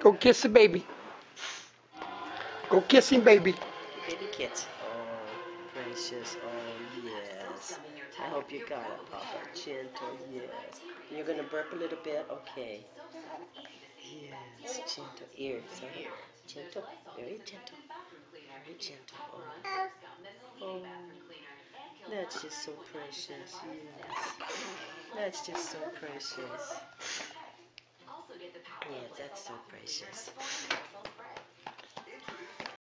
Go kiss the baby. Go kiss him, baby. Baby kit. Oh, precious. Oh, yes. I hope you got it, Papa. Gentle, yes. You're going to burp a little bit? Okay. Yes, gentle. Ears, huh? Gentle. Very gentle. Very gentle. Oh. oh. That's just so precious. Yes. That's just so precious. That's so precious.